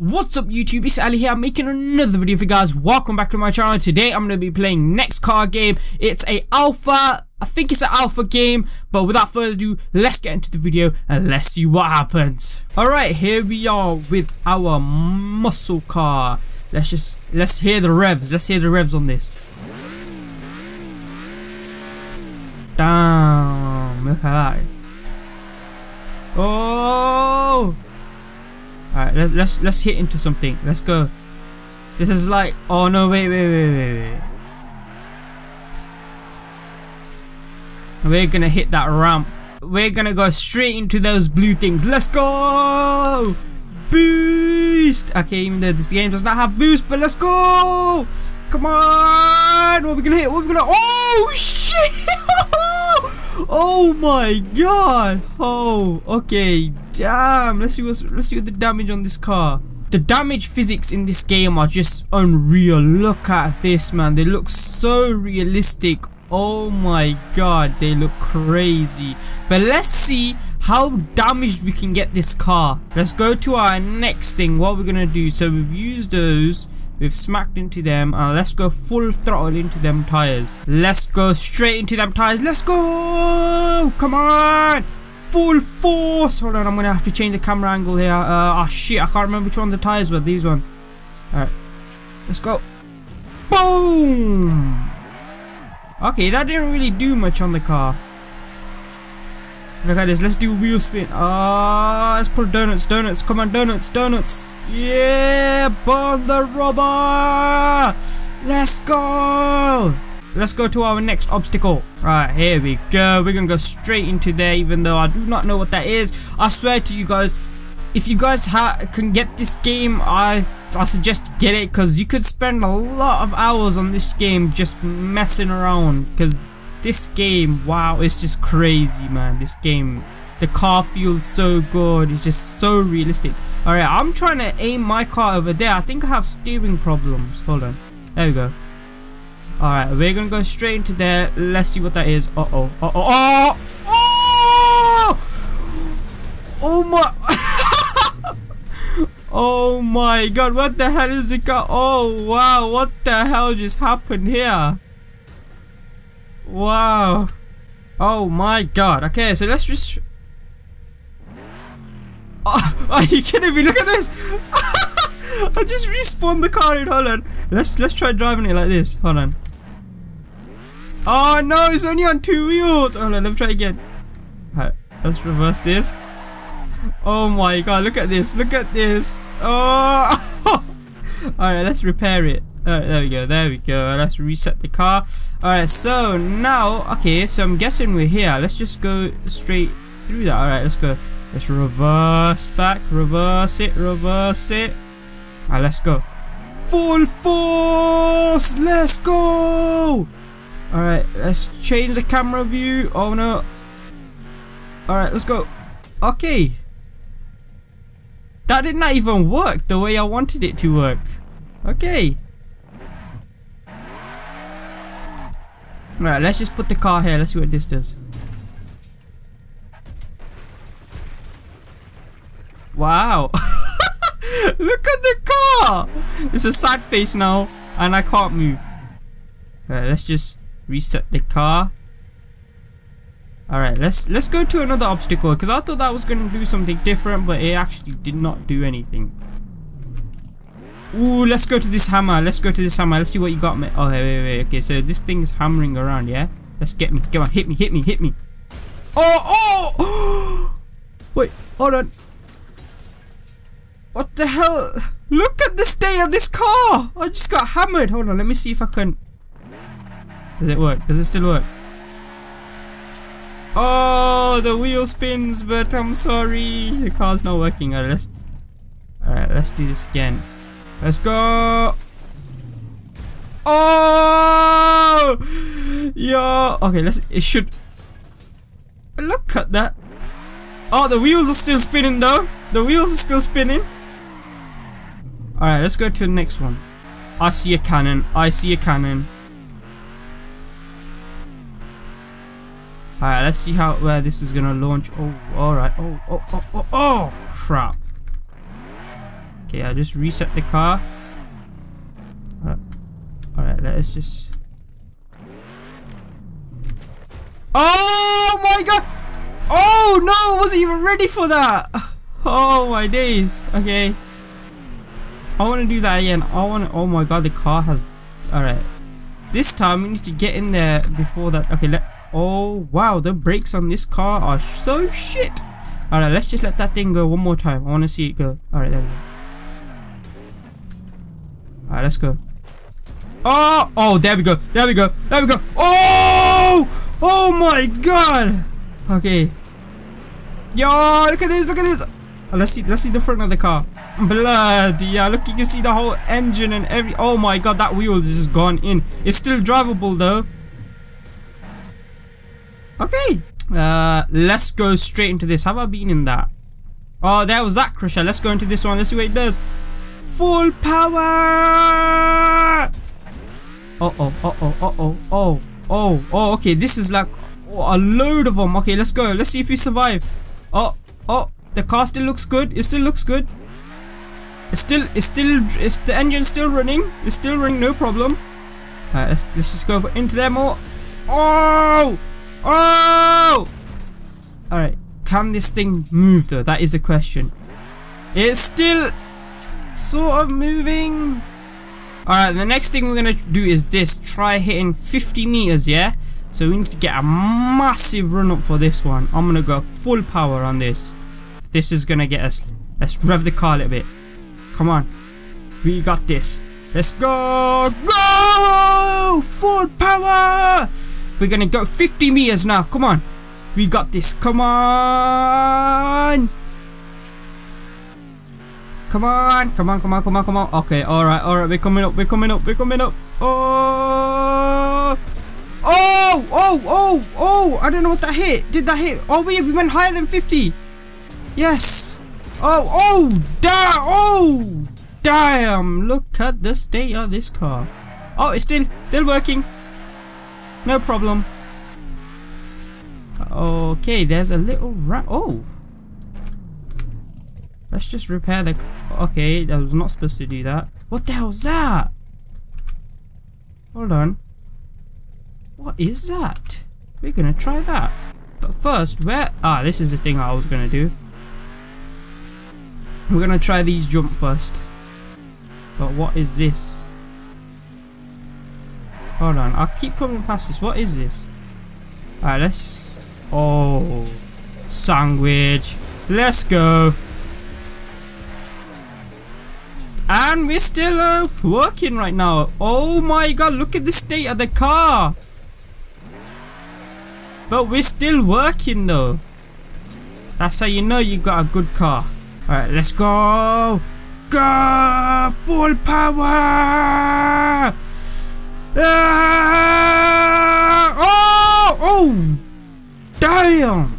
What's up YouTube, it's Ali here, I'm making another video for you guys, welcome back to my channel. Today I'm going to be playing next car game, it's a alpha, I think it's an alpha game, but without further ado, let's get into the video and let's see what happens. Alright, here we are with our muscle car, let's just, let's hear the revs, let's hear the revs on this. Damn, look at that. Oh! Alright, let's let's let's hit into something. Let's go. This is like oh no wait wait wait wait wait. We're gonna hit that ramp. We're gonna go straight into those blue things. Let's go! Boost! Okay, even though this game does not have boost, but let's go! Come on! What are we gonna hit? What are we gonna Oh shit! Oh my god! Oh, okay. Damn let's see what's let's see what the damage on this car. The damage physics in this game are just unreal. Look at this man. They look so realistic. Oh my god they look crazy. But let's see how damaged we can get this car. Let's go to our next thing. What we're gonna do. So we've used those we've smacked into them and let's go full throttle into them tires let's go straight into them tires let's go come on full force. Hold on, I'm gonna have to change the camera angle here. Uh, oh shit, I can't remember which one the tires were. These ones. Alright, let's go. Boom! Okay, that didn't really do much on the car. Look at this, let's do wheel spin. Ah, uh, let's put donuts, donuts, come on, donuts, donuts. Yeah, burn the rubber. Let's go. Let's go to our next obstacle. Right, here we go. We're gonna go straight into there, even though I do not know what that is. I swear to you guys, if you guys can get this game, I I suggest get it because you could spend a lot of hours on this game just messing around. Because this game, wow, it's just crazy, man. This game, the car feels so good. It's just so realistic. All right, I'm trying to aim my car over there. I think I have steering problems. Hold on. There we go. Alright, we're gonna go straight into there. Let's see what that is. Uh oh. Uh oh. Oh! Oh! Oh my. oh my god, what the hell is it? Oh wow, what the hell just happened here? Wow. Oh my god. Okay, so let's just. Oh, are you kidding me? Look at this! I just respawned the car in Holland. Let's let's try driving it like this. Hold on. Oh no, it's only on two wheels. Oh no, let me try again. Right, let's reverse this. Oh my god, look at this. Look at this. Oh. Alright, let's repair it. Alright, there we go, there we go. Let's reset the car. Alright, so now, okay, so I'm guessing we're here. Let's just go straight through that. Alright, let's go. Let's reverse back, reverse it, reverse it. Alright, let's go. Full force! Let's go! Alright, let's change the camera view. Oh no. Alright, let's go. Okay. That did not even work the way I wanted it to work. Okay. Alright, let's just put the car here. Let's see what this does. Wow. Look at the car! It's a sad face now, and I can't move. Alright, let's just reset the car Alright, let's let's go to another obstacle because I thought that was going to do something different but it actually did not do anything. Ooh, let's go to this hammer. Let's go to this hammer. Let's see what you got me. Oh, wait, wait, wait. Okay, so this thing is hammering around, yeah? Let's get me. Come on, hit me, hit me, hit me. Oh, oh! wait, hold on. What the hell? Look at the state of this car! I just got hammered. Hold on, let me see if I can... Does it work? Does it still work? Oh, the wheel spins, but I'm sorry. The car's not working. Alright, let's Alright, let's do this again. Let's go! Oh! Yo! Okay, let's it should Look at that. Oh, the wheels are still spinning though. The wheels are still spinning. Alright, let's go to the next one. I see a cannon. I see a cannon. Alright, let's see how where this is gonna launch. Oh, alright. Oh, oh, oh, oh, oh, crap. Okay, I'll just reset the car. Uh, alright, Alright, let's just... Oh my god! Oh no, I wasn't even ready for that! Oh my days. Okay. I want to do that again. I want to... Oh my god, the car has... Alright. This time we need to get in there before that... Okay, let... Oh, wow. The brakes on this car are so shit. Alright, let's just let that thing go one more time. I want to see it go. Alright, there we go. Alright, let's go. Oh! Oh, there we go. There we go. There we go. Oh! Oh my god! Okay. Yo, look at this, look at this! Oh, let's see, let's see the front of the car. Bloody yeah, look, you can see the whole engine and every- Oh my god, that wheel is just gone in. It's still drivable though. Okay. Uh, let's go straight into this. Have I been in that? Oh, there was that crusher. Let's go into this one. Let's see what it does. Full power! Uh oh, uh oh, uh oh, oh, oh, oh, okay. This is like oh, a load of them. Okay, let's go. Let's see if we survive. Oh, oh, the car still looks good. It still looks good. It's still, it's still, it's the engine still running. It's still running, no problem. Alright, let's, let's just go into there more. Oh! Oh! Alright, can this thing move though? That is the question. It's still sort of moving. Alright, the next thing we're gonna do is this. Try hitting 50 meters, yeah? So we need to get a massive run up for this one. I'm gonna go full power on this. This is gonna get us. Let's rev the car a little bit. Come on. We got this. Let's go! Go! Full power! We're gonna go 50 meters now. Come on. We got this. Come on! Come on! Come on, come on, come on, come on. Okay, alright, alright. We're coming up, we're coming up, we're coming up. Oh! Oh! Oh! Oh! Oh! I don't know what that hit. Did that hit? Oh, we, we went higher than 50. Yes. Oh! Oh! Damn! Oh! Damn! Look at the state of this car. Oh, it's still, still working. No problem. Okay, there's a little rat. Oh! Let's just repair the... Okay, I was not supposed to do that. What the hell's that? Hold on. What is that? We're gonna try that. But first, where... Ah, this is the thing I was gonna do. We're gonna try these jump first. But what is this? Hold on, I'll keep coming past this. What is this? Alright, let's... Oh... Sandwich. Let's go. And we're still uh, working right now. Oh my god, look at the state of the car. But we're still working though. That's how you know you got a good car. Alright, let's go. Go! Full power! Ah! Oh! Oh! Damn!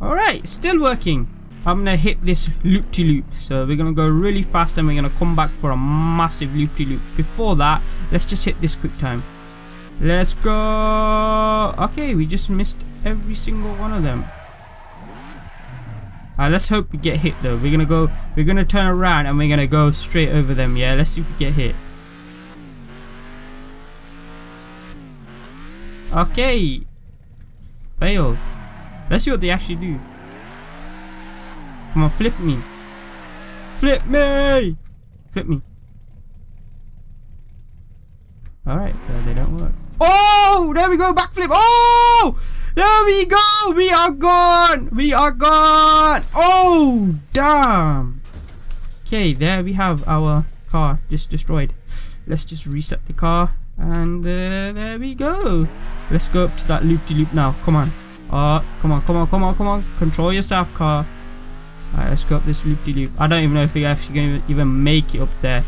Alright, still working. I'm gonna hit this loop-to-loop. -loop. So we're gonna go really fast and we're gonna come back for a massive loop-to-loop. -loop. Before that, let's just hit this quick time. Let's go! Okay, we just missed every single one of them. Let's hope we get hit though. We're gonna go, we're gonna turn around and we're gonna go straight over them, yeah? Let's see if we get hit. Okay. Failed. Let's see what they actually do. Come on, flip me. Flip me! Flip me. Alright, uh, they don't work. Oh! There we go, backflip! Oh! There we go! We are gone! We are gone! Oh! Damn! Okay, there we have our car just destroyed. Let's just reset the car. And uh, there we go. Let's go up to that loop-de-loop -loop now. Come on. Uh, come on, come on, come on, come on. Control yourself, car. Alright, let's go up this loop-de-loop. -loop. I don't even know if we're actually going to even make it up there.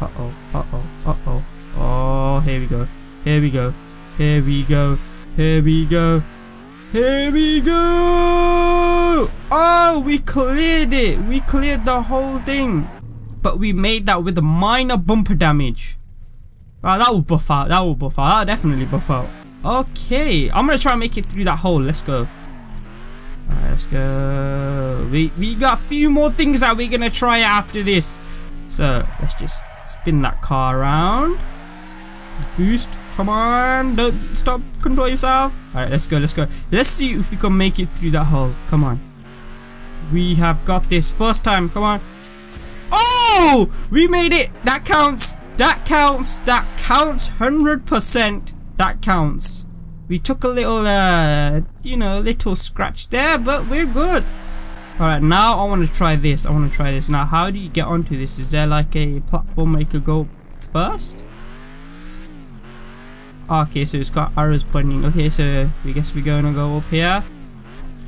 Uh-oh, uh-oh, uh-oh. Oh, here we go. Here we go. Here we go. Here we go. Here we go! Oh, we cleared it. We cleared the whole thing. But we made that with a minor bumper damage. Oh, that will buff out. That will buff out. That will definitely buff out. Okay, I'm going to try and make it through that hole. Let's go. Let's go. We, we got a few more things that we're gonna try after this. So, let's just spin that car around. Boost. Come on. Don't stop. Control yourself. Alright, let's go. Let's go. Let's see if we can make it through that hole. Come on. We have got this. First time. Come on. Oh! We made it. That counts. That counts. That counts. 100%. That counts. We took a little, uh, you know, little scratch there, but we're good. Alright, now I want to try this. I want to try this. Now, how do you get onto this? Is there like a platform where you could go first? Okay, so it's got arrows pointing. Okay, so we guess we're gonna go up here.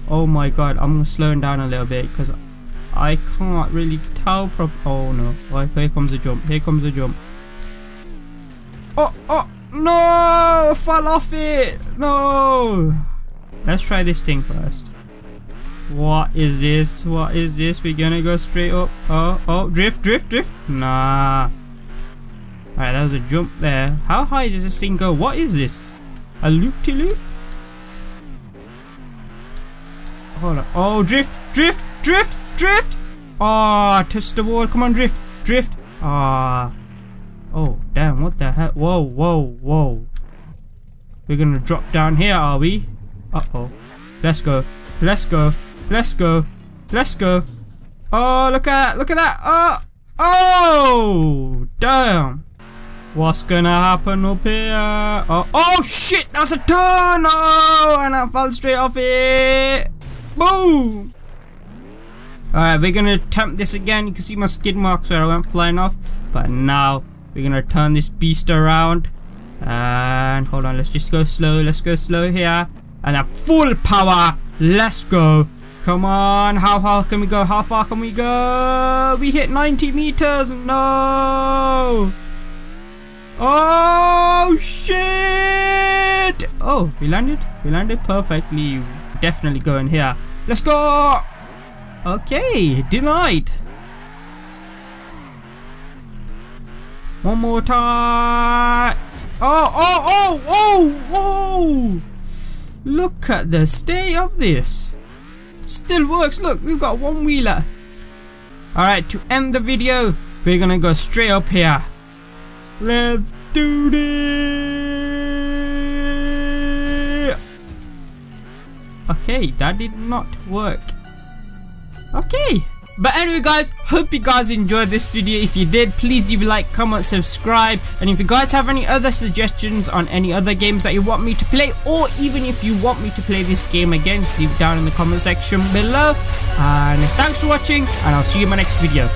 Oh my god, I'm slowing down a little bit because I can't really tell prop- Oh no, oh, here comes a jump, here comes a jump. Oh, oh, no, I fell off it, no. Let's try this thing first. What is this? What is this? We're gonna go straight up. Oh, oh, drift, drift, drift. Nah. Alright, that was a jump there. How high does this thing go? What is this? A loop-to-loop? -loop? Hold on. Oh, drift, drift, drift, drift! Ah, oh, touch the wall. Come on, drift, drift. Ah. Oh, damn, what the hell? Whoa, whoa, whoa. We're gonna drop down here, are we? Uh-oh. Let's go. Let's go. Let's go. Let's go. Oh, look at that. Look at that. Oh, oh, damn. What's gonna happen up here? Oh, oh shit, that's a turn! Oh, and I fell straight off it. Boom! Alright, we're gonna attempt this again. You can see my skid marks where I went flying off. But now, we're gonna turn this beast around. And hold on, let's just go slow. Let's go slow here. And at full power, let's go. Come on, how far can we go? How far can we go? We hit 90 meters. No! Oh shit! Oh, we landed. We landed perfectly. Definitely going here. Let's go! Okay, denied. One more time. Oh, oh, oh, oh, oh! Look at the state of this. Still works. Look, we've got one wheeler. Alright, to end the video, we're gonna go straight up here. Let's do this! Okay, that did not work. Okay. But anyway guys, hope you guys enjoyed this video. If you did, please leave a like, comment, subscribe. And if you guys have any other suggestions on any other games that you want me to play, or even if you want me to play this game again, just leave it down in the comment section below. And thanks for watching, and I'll see you in my next video.